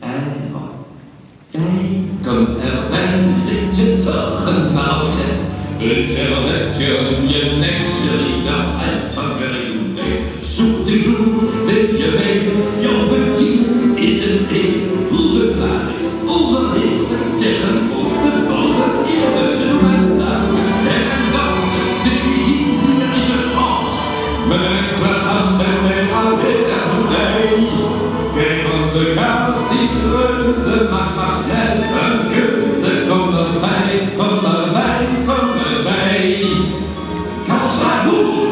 an hỏi. Cái cầm eo anh xin chết sợ khẩn bao sẽ a lecture Geuze maak maar snel een keuze. Kom erbij, kom erbij, kom erbij. Kassaboe!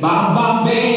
Bam, bam, bam.